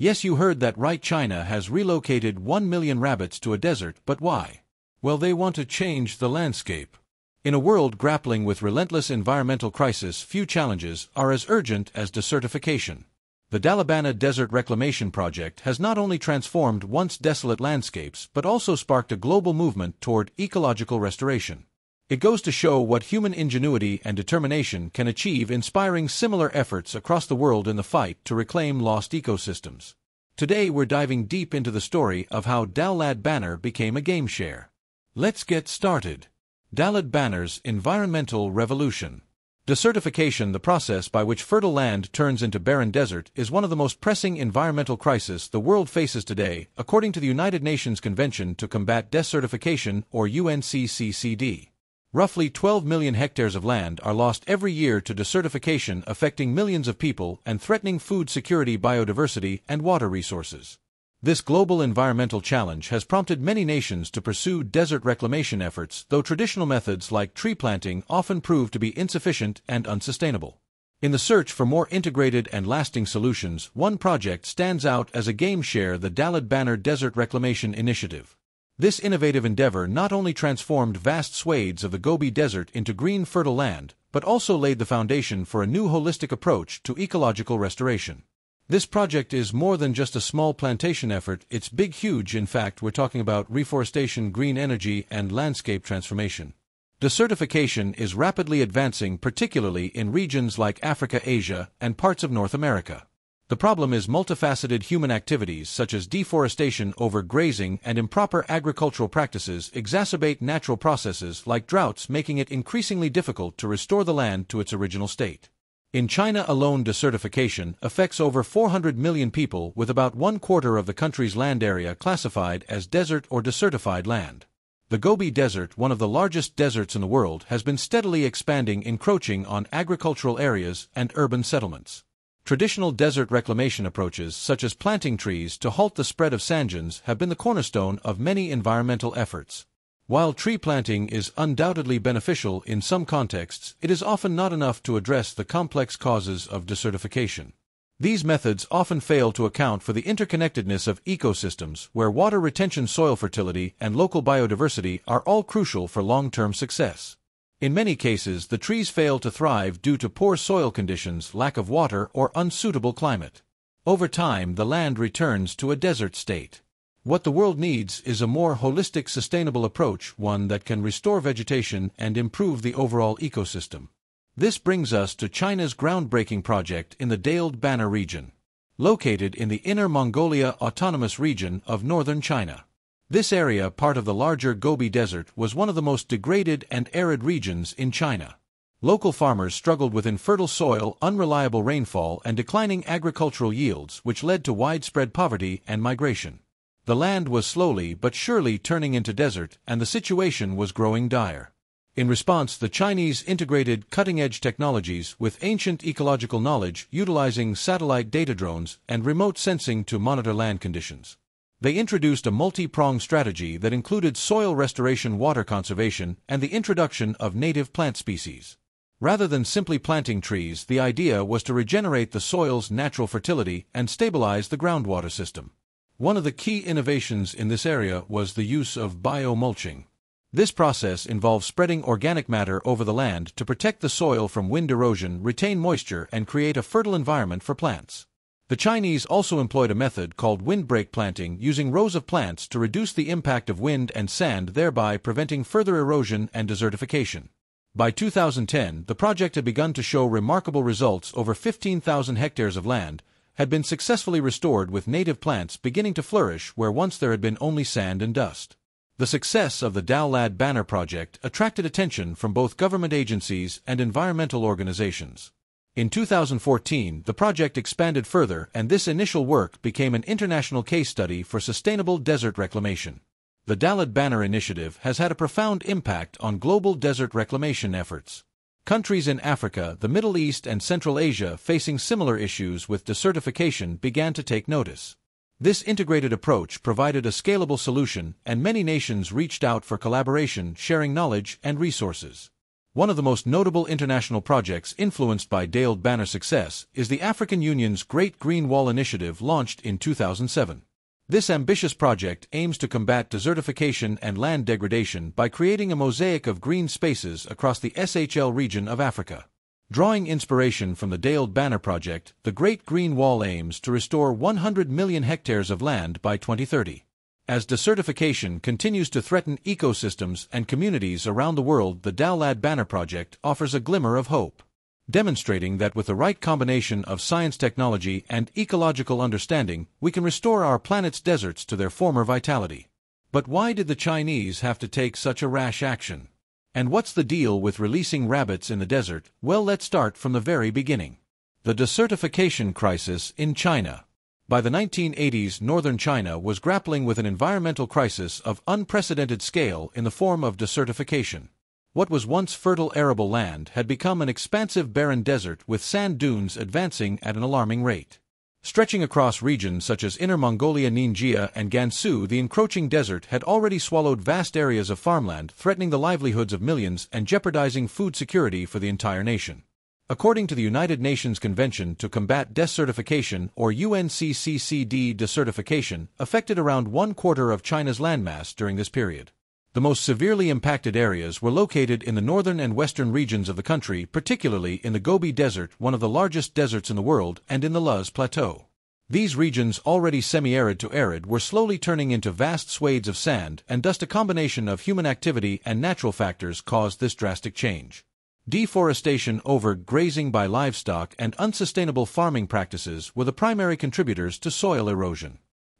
Yes, you heard that right. China has relocated 1 million rabbits to a desert, but why? Well, they want to change the landscape. In a world grappling with relentless environmental crisis, few challenges are as urgent as desertification. The Dalad Banner Desert Reclamation Project has not only transformed once desolate landscapes but also sparked a global movement toward ecological restoration. It goes to show what human ingenuity and determination can achieve inspiring similar efforts across the world in the fight to reclaim lost ecosystems. Today we're diving deep into the story of how Dalad Banner became a game share. Let's get started. Dalad Banner's Environmental Revolution Desertification, the process by which fertile land turns into barren desert, is one of the most pressing environmental crises the world faces today, according to the United Nations Convention to Combat Desertification, or UNCCD. Roughly 12 million hectares of land are lost every year to desertification affecting millions of people and threatening food security biodiversity and water resources. This global environmental challenge has prompted many nations to pursue desert reclamation efforts, though traditional methods like tree planting often prove to be insufficient and unsustainable. In the search for more integrated and lasting solutions, one project stands out as a game share the Dalad Banner Desert Reclamation Initiative. This innovative endeavor not only transformed vast swathes of the Gobi Desert into green fertile land, but also laid the foundation for a new holistic approach to ecological restoration. This project is more than just a small plantation effort, it's big huge in fact we're talking about reforestation, green energy, and landscape transformation. Desertification is rapidly advancing particularly in regions like Africa, Asia, and parts of North America. The problem is multifaceted human activities such as deforestation, overgrazing, and improper agricultural practices exacerbate natural processes like droughts, making it increasingly difficult to restore the land to its original state. In China alone, desertification affects over 400 million people, with about one quarter of the country's land area classified as desert or desertified land. The Gobi Desert, one of the largest deserts in the world, has been steadily expanding, encroaching on agricultural areas and urban settlements. Traditional desert reclamation approaches, such as planting trees to halt the spread of sand dunes, have been the cornerstone of many environmental efforts. While tree planting is undoubtedly beneficial in some contexts, it is often not enough to address the complex causes of desertification. These methods often fail to account for the interconnectedness of ecosystems, where water retention, soil fertility, and local biodiversity are all crucial for long-term success. In many cases, the trees fail to thrive due to poor soil conditions, lack of water, or unsuitable climate. Over time, the land returns to a desert state. What the world needs is a more holistic, sustainable approach, one that can restore vegetation and improve the overall ecosystem. This brings us to China's groundbreaking project in the Dalad Banner region. Located in the Inner Mongolia Autonomous Region of northern China. This area, part of the larger Gobi Desert, was one of the most degraded and arid regions in China. Local farmers struggled with infertile soil, unreliable rainfall, and declining agricultural yields, which led to widespread poverty and migration. The land was slowly but surely turning into desert, and the situation was growing dire. In response, the Chinese integrated cutting-edge technologies with ancient ecological knowledge utilizing satellite data drones and remote sensing to monitor land conditions. They introduced a multi-pronged strategy that included soil restoration, water conservation, and the introduction of native plant species. Rather than simply planting trees, the idea was to regenerate the soil's natural fertility and stabilize the groundwater system. One of the key innovations in this area was the use of biomulching. This process involves spreading organic matter over the land to protect the soil from wind erosion, retain moisture, and create a fertile environment for plants. The Chinese also employed a method called windbreak planting using rows of plants to reduce the impact of wind and sand thereby preventing further erosion and desertification. By 2010, the project had begun to show remarkable results over 15,000 hectares of land had been successfully restored with native plants beginning to flourish where once there had been only sand and dust. The success of the Dalad Banner project attracted attention from both government agencies and environmental organizations. In 2014, the project expanded further and this initial work became an international case study for sustainable desert reclamation. The Dalad Banner Initiative has had a profound impact on global desert reclamation efforts. Countries in Africa, the Middle East, and Central Asia facing similar issues with desertification began to take notice. This integrated approach provided a scalable solution, and many nations reached out for collaboration, sharing knowledge and resources. One of the most notable international projects influenced by Dalad Banner's success is the African Union's Great Green Wall Initiative launched in 2007. This ambitious project aims to combat desertification and land degradation by creating a mosaic of green spaces across the Sahel region of Africa. Drawing inspiration from the Dale Banner Project, the Great Green Wall aims to restore 100 million hectares of land by 2030. As desertification continues to threaten ecosystems and communities around the world, the DALAD Banner Project offers a glimmer of hope demonstrating that with the right combination of science technology and ecological understanding, we can restore our planet's deserts to their former vitality. But why did the Chinese have to take such a rash action? And what's the deal with releasing rabbits in the desert? Well, let's start from the very beginning. The desertification crisis in China. By the 1980s, northern China was grappling with an environmental crisis of unprecedented scale in the form of desertification. What was once fertile arable land had become an expansive barren desert with sand dunes advancing at an alarming rate. Stretching across regions such as Inner Mongolia, Ningxia, and Gansu, the encroaching desert had already swallowed vast areas of farmland, threatening the livelihoods of millions and jeopardizing food security for the entire nation. According to the United Nations Convention to Combat Desertification, or UNCCD desertification, affected around one quarter of China's landmass during this period. The most severely impacted areas were located in the northern and western regions of the country, particularly in the Gobi Desert, one of the largest deserts in the world, and in the Loess Plateau. These regions, already semi-arid to arid, were slowly turning into vast swathes of sand and dust. A combination of human activity and natural factors caused this drastic change. Deforestation, overgrazing by livestock, and unsustainable farming practices were the primary contributors to soil erosion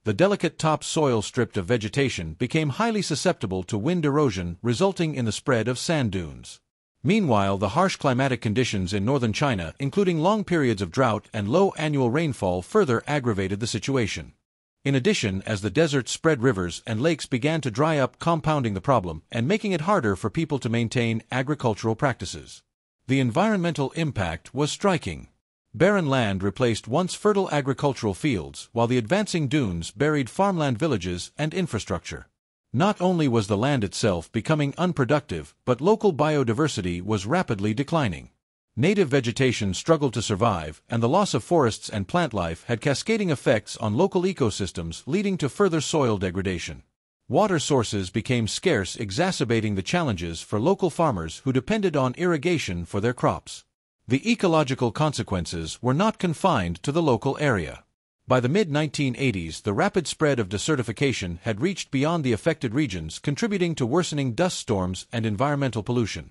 the delicate topsoil stripped of vegetation became highly susceptible to wind erosion, resulting in the spread of sand dunes. Meanwhile, the harsh climatic conditions in northern China, including long periods of drought and low annual rainfall, further aggravated the situation. In addition, as the desert spread rivers and lakes began to dry up, compounding the problem and making it harder for people to maintain agricultural practices. The environmental impact was striking. Barren land replaced once fertile agricultural fields, while the advancing dunes buried farmland villages and infrastructure. Not only was the land itself becoming unproductive, but local biodiversity was rapidly declining. Native vegetation struggled to survive, and the loss of forests and plant life had cascading effects on local ecosystems, leading to further soil degradation. Water sources became scarce, exacerbating the challenges for local farmers who depended on irrigation for their crops. The ecological consequences were not confined to the local area. By the mid-1980s, the rapid spread of desertification had reached beyond the affected regions, contributing to worsening dust storms and environmental pollution.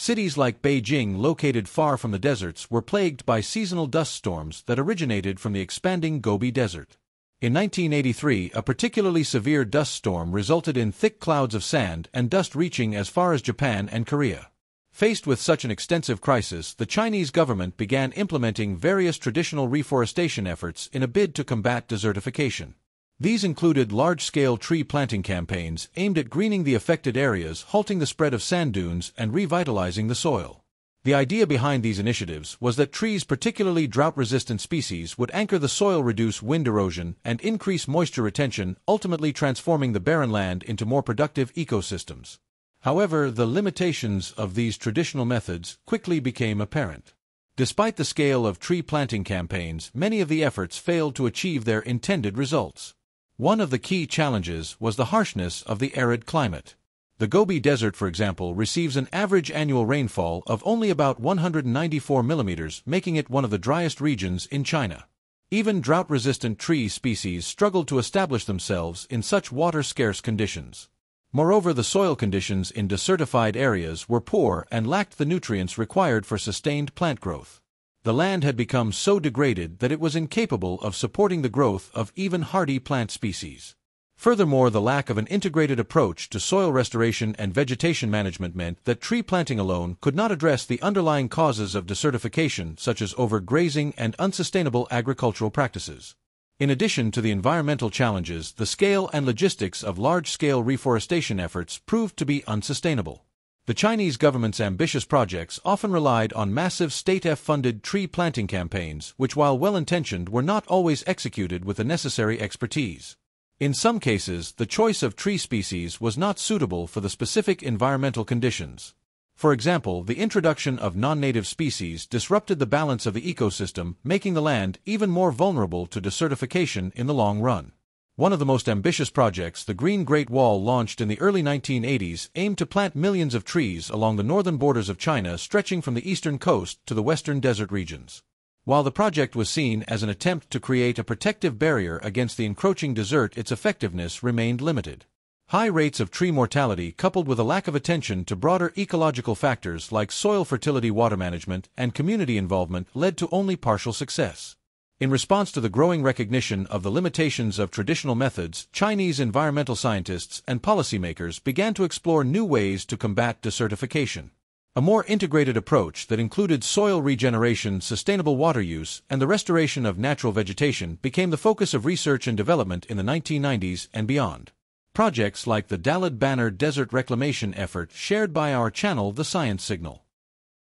Cities like Beijing, located far from the deserts, were plagued by seasonal dust storms that originated from the expanding Gobi Desert. In 1983, a particularly severe dust storm resulted in thick clouds of sand and dust reaching as far as Japan and Korea. Faced with such an extensive crisis, the Chinese government began implementing various traditional reforestation efforts in a bid to combat desertification. These included large-scale tree planting campaigns aimed at greening the affected areas, halting the spread of sand dunes, and revitalizing the soil. The idea behind these initiatives was that trees, particularly drought-resistant species, would anchor the soil, reduce wind erosion, and increase moisture retention, ultimately transforming the barren land into more productive ecosystems. However, the limitations of these traditional methods quickly became apparent. Despite the scale of tree planting campaigns, many of the efforts failed to achieve their intended results. One of the key challenges was the harshness of the arid climate. The Gobi Desert, for example, receives an average annual rainfall of only about 194 millimeters, making it one of the driest regions in China. Even drought-resistant tree species struggled to establish themselves in such water-scarce conditions. Moreover, the soil conditions in desertified areas were poor and lacked the nutrients required for sustained plant growth. The land had become so degraded that it was incapable of supporting the growth of even hardy plant species. Furthermore, the lack of an integrated approach to soil restoration and vegetation management meant that tree planting alone could not address the underlying causes of desertification such as overgrazing and unsustainable agricultural practices. In addition to the environmental challenges, the scale and logistics of large-scale reforestation efforts proved to be unsustainable. The Chinese government's ambitious projects often relied on massive state-funded tree planting campaigns, which while well-intentioned were not always executed with the necessary expertise. In some cases, the choice of tree species was not suitable for the specific environmental conditions. For example, the introduction of non-native species disrupted the balance of the ecosystem, making the land even more vulnerable to desertification in the long run. One of the most ambitious projects, the Green Great Wall launched in the early 1980s, aimed to plant millions of trees along the northern borders of China stretching from the eastern coast to the western desert regions. While the project was seen as an attempt to create a protective barrier against the encroaching desert, its effectiveness remained limited. High rates of tree mortality coupled with a lack of attention to broader ecological factors like soil fertility water management and community involvement led to only partial success. In response to the growing recognition of the limitations of traditional methods, Chinese environmental scientists and policymakers began to explore new ways to combat desertification. A more integrated approach that included soil regeneration, sustainable water use, and the restoration of natural vegetation became the focus of research and development in the 1990s and beyond. Projects like the Dalad Banner Desert Reclamation effort shared by our channel The Science Signal